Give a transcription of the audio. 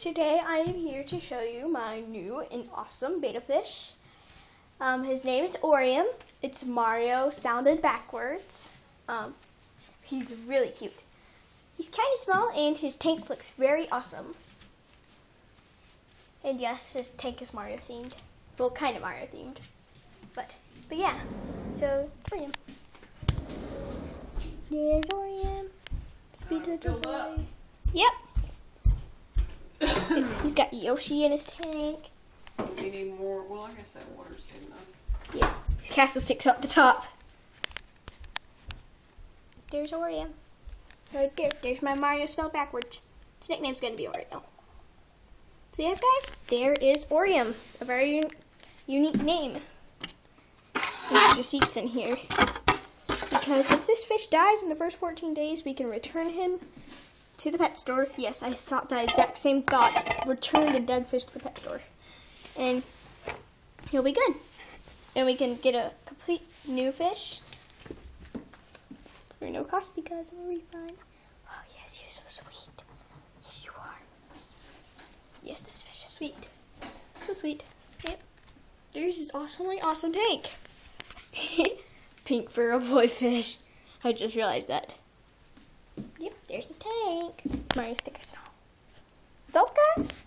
today I am here to show you my new and awesome betta fish. Um, his name is Orium. It's Mario sounded backwards. Um, he's really cute. He's kind of small and his tank looks very awesome. And yes, his tank is Mario themed. Well, kind of Mario themed. But, but yeah. So, Orium. There's Orium. Speed to the boy. Yep. He's got Yoshi in his tank. We need more. Well, I guess that water's good enough. Yeah. His castle sticks up the top. There's Oreo. Right there. There's my Mario spelled backwards. His nickname's gonna be Oreo. So yeah, guys, there is Orium. A very un unique name. There's receipts in here. Because if this fish dies in the first 14 days, we can return him to the pet store. Yes, I thought that exact same thought. Return the dead fish to the pet store. And he'll be good. And we can get a complete new fish for no cost because of a refund. Oh, yes, you're so sweet. Yes, you are. Yes, this fish is sweet. So sweet. Yep. There's his awesomely awesome tank. Pink for a oh boy fish. I just realized that. There's his tank. Mario stick of snow. Well, guys.